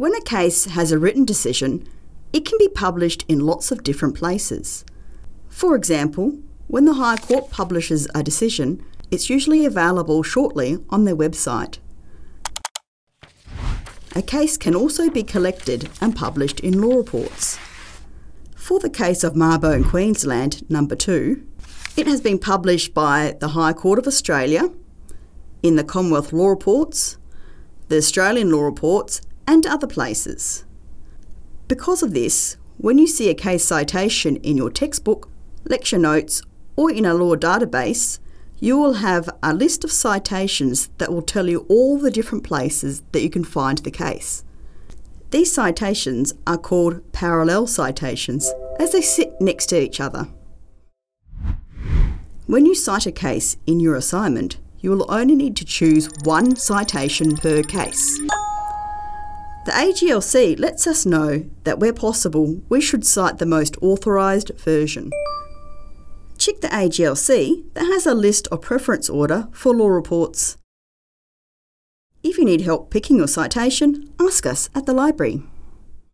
When a case has a written decision, it can be published in lots of different places. For example, when the High Court publishes a decision, it's usually available shortly on their website. A case can also be collected and published in law reports. For the case of Mabo Queensland, number 2, it has been published by the High Court of Australia, in the Commonwealth Law Reports, the Australian Law Reports, and other places. Because of this, when you see a case citation in your textbook, lecture notes, or in a law database, you will have a list of citations that will tell you all the different places that you can find the case. These citations are called parallel citations as they sit next to each other. When you cite a case in your assignment, you will only need to choose one citation per case. The AGLC lets us know that where possible, we should cite the most authorised version. Check the AGLC that has a list of preference order for law reports. If you need help picking your citation, ask us at the library.